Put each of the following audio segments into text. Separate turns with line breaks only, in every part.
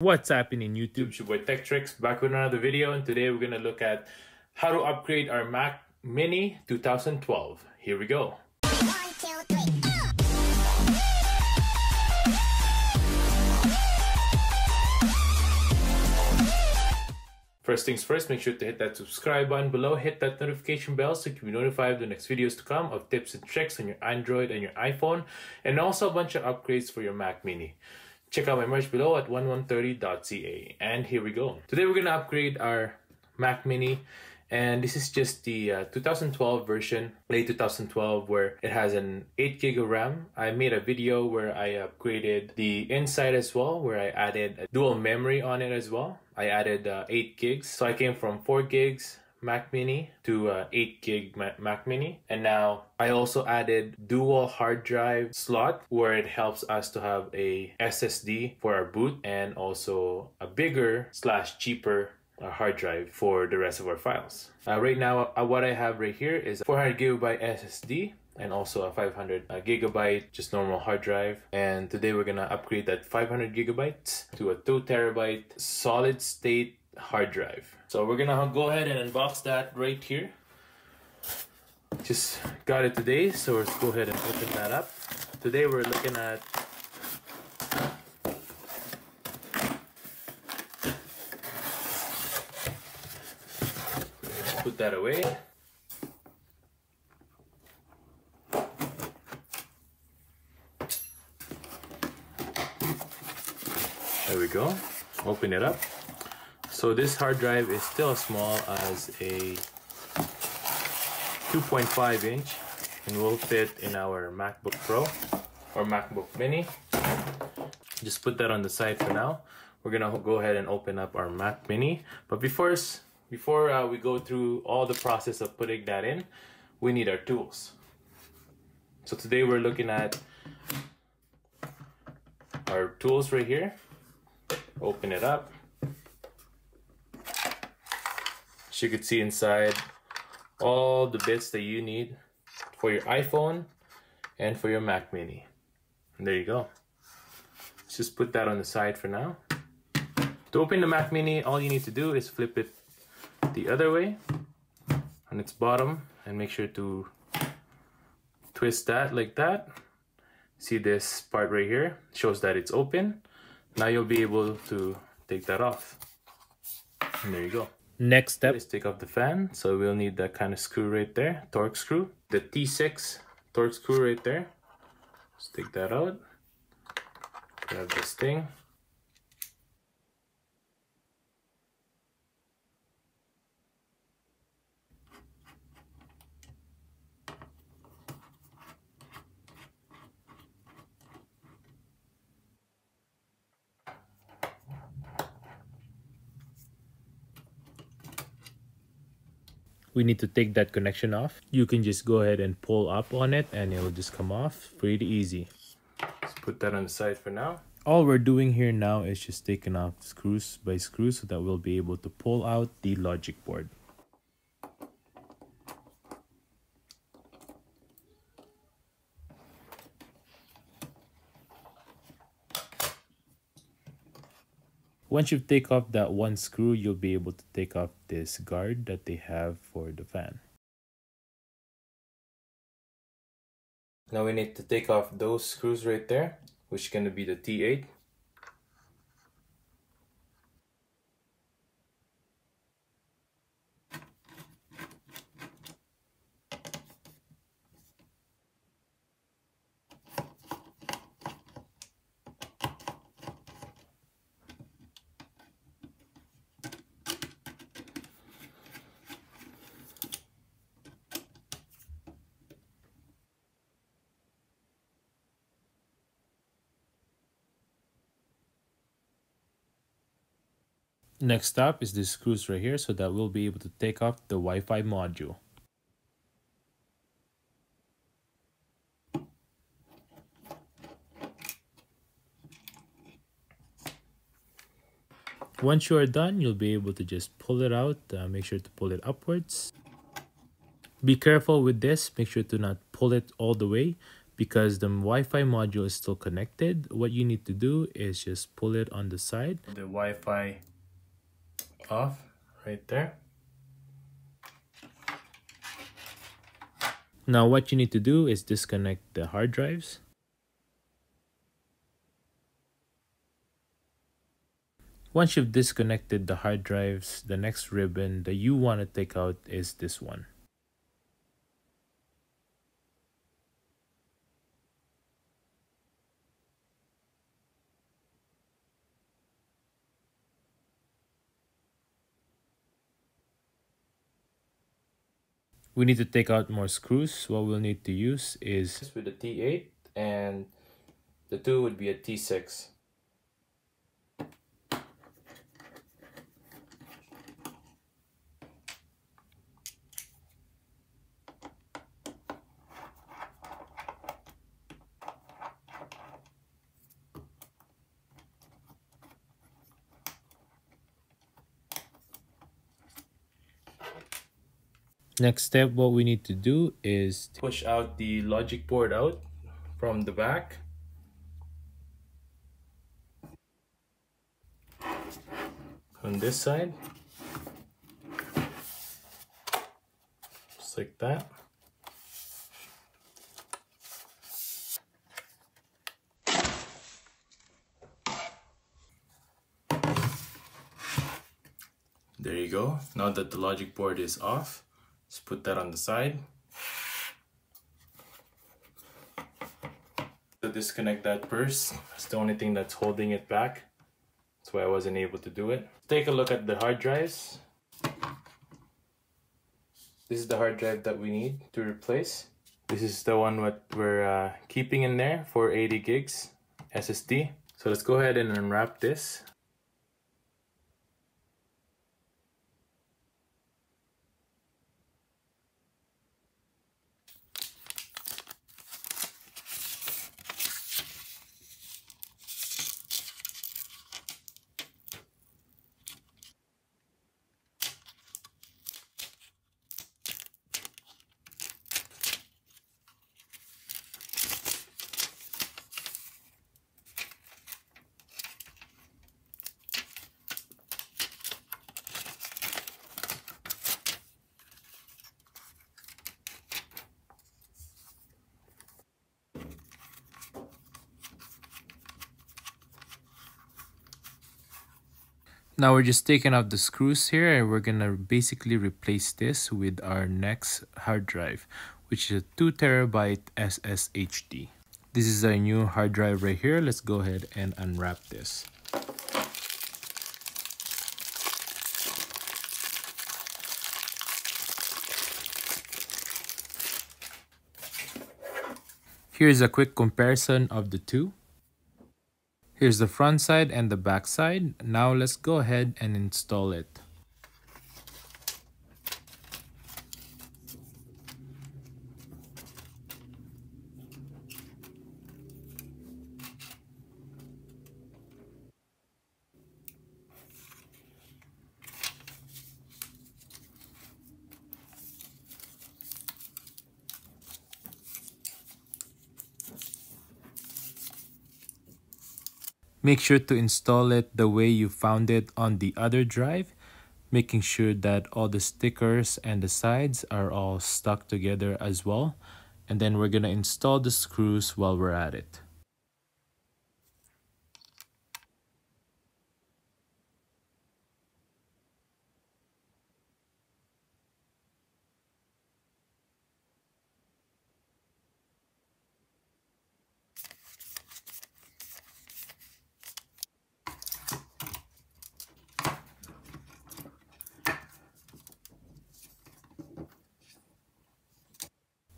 What's happening YouTube?
It's your boy Tech TRX back with another video and today we're gonna look at how to upgrade our Mac Mini 2012. Here we go. First things first, make sure to hit that subscribe button below, hit that notification bell so you can be notified of the next videos to come of tips and tricks on your Android and your iPhone, and also a bunch of upgrades for your Mac Mini. Check out my merch below at 1130.ca. And here we go. Today we're gonna upgrade our Mac Mini and this is just the uh, 2012 version late 2012 where it has an 8 gig of ram i made a video where i upgraded the inside as well where i added a dual memory on it as well i added uh, 8 gigs so i came from 4 gigs Mac Mini to uh, 8 gig Mac Mini. And now I also added dual hard drive slot where it helps us to have a SSD for our boot and also a bigger slash cheaper a hard drive for the rest of our files. Uh, right now, uh, what I have right here is a 400 gigabyte SSD and also a 500 uh, gigabyte just normal hard drive and today we're gonna upgrade that 500 gigabytes to a 2 terabyte solid state hard drive so we're gonna go ahead and unbox that right here just got it today so let's go ahead and open that up today we're looking at put that away. There we go. Open it up. So this hard drive is still as small as a 2.5 inch and will fit in our MacBook Pro or MacBook Mini. Just put that on the side for now. We're gonna go ahead and open up our Mac Mini. But before before uh, we go through all the process of putting that in, we need our tools. So today we're looking at our tools right here. Open it up. As you can see inside, all the bits that you need for your iPhone and for your Mac Mini. And there you go. Let's just put that on the side for now. To open the Mac Mini, all you need to do is flip it the other way on its bottom and make sure to twist that like that see this part right here shows that it's open now you'll be able to take that off and there you go
next step.
Is take off the fan. So we'll need that kind of screw right there Torx screw. The t6 Torx screw right there. Let's take that out. Grab this thing
we need to take that connection off. You can just go ahead and pull up on it and it'll just come off pretty easy.
Let's put that on the side for now.
All we're doing here now is just taking off screws by screws so that we'll be able to pull out the logic board. Once you take off that one screw, you'll be able to take off this guard that they have for the fan.
Now we need to take off those screws right there, which is going to be the T8
Next up is the screws right here so that we'll be able to take off the Wi-Fi module. Once you are done, you'll be able to just pull it out. Uh, make sure to pull it upwards. Be careful with this. Make sure to not pull it all the way. because the Wi-Fi module is still connected, what you need to do is just pull it on the side.
The Wi-Fi off right there.
Now what you need to do is disconnect the hard drives. Once you've disconnected the hard drives, the next ribbon that you want to take out is this one. We need to take out more screws. What we'll need to use is
with a T8 and the two would be a T6
Next step, what we need to do is
push out the logic board out from the back. On this side. Just like that. There you go. Now that the logic board is off, Let's put that on the side. To disconnect that first. It's the only thing that's holding it back. That's why I wasn't able to do it. Take a look at the hard drives. This is the hard drive that we need to replace. This is the one what we're uh, keeping in there for 80 gigs SSD. So let's go ahead and unwrap this.
Now we're just taking out the screws here and we're gonna basically replace this with our next hard drive, which is a 2 terabyte SSHD. This is our new hard drive right here. Let's go ahead and unwrap this. Here's a quick comparison of the two. Here's the front side and the back side. Now let's go ahead and install it. Make sure to install it the way you found it on the other drive, making sure that all the stickers and the sides are all stuck together as well. And then we're gonna install the screws while we're at it.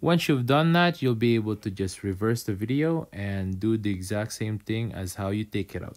Once you've done that, you'll be able to just reverse the video and do the exact same thing as how you take it out.